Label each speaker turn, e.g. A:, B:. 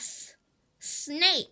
A: S. Snake.